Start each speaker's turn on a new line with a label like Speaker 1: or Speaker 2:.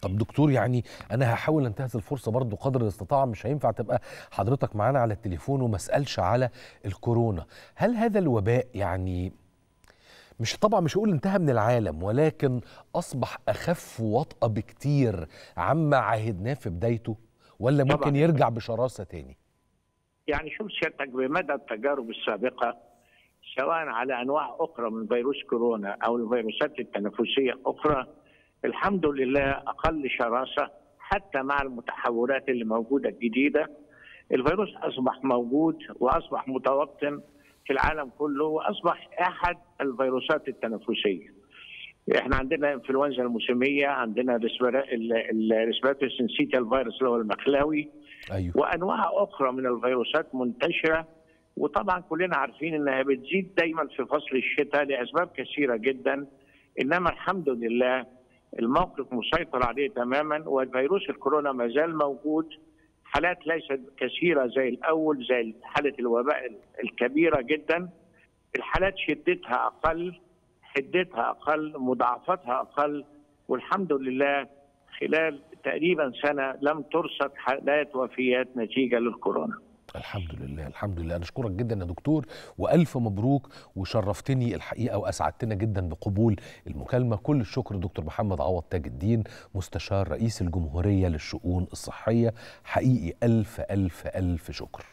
Speaker 1: طب دكتور يعني أنا هحاول أنتهز الفرصة برضو قدر الاستطاعة مش هينفع تبقى حضرتك معانا على التليفون وما اسألش على الكورونا هل هذا الوباء يعني مش طبعا مش هقول انتهى من العالم ولكن أصبح أخف وطأة بكتير عما عهدناه في بدايته ولا ممكن
Speaker 2: طبعاً.
Speaker 1: يرجع بشراسة تاني
Speaker 2: يعني شوف سيادتك بمدى التجارب السابقة سواء على أنواع أخرى من فيروس كورونا أو الفيروسات التنفسية أخرى الحمد لله أقل شراسة حتى مع المتحورات اللي موجودة الجديدة. الفيروس أصبح موجود وأصبح متوطن في العالم كله وأصبح أحد الفيروسات التنفسية. إحنا عندنا إنفلونزا الموسمية عندنا ال respiratory syncytial virus اللي هو المخلوي.
Speaker 1: أيوه.
Speaker 2: وأنواع أخرى من الفيروسات منتشرة. وطبعا كلنا عارفين إنها بتزيد دايما في فصل الشتاء لأسباب كثيرة جدا. إنما الحمد لله الموقف مسيطر عليه تماما والفيروس الكورونا ما زال موجود. حالات ليست كثيرة زي الأول زي حالة الوباء الكبيرة جدا. الحالات شدتها أقل حدتها أقل مضاعفتها أقل. والحمد لله خلال تقريبا سنة لم ترصد حالات وفيات نتيجة للكورونا.
Speaker 1: الحمد لله الحمد لله. نشكرك جدا يا دكتور وألف مبروك وشرفتني الحقيقة وأسعدتنا جدا بقبول المكالمة. كل الشكر دكتور محمد عوض تاج الدين مستشار رئيس الجمهورية للشؤون الصحية. حقيقي ألف ألف ألف شكر.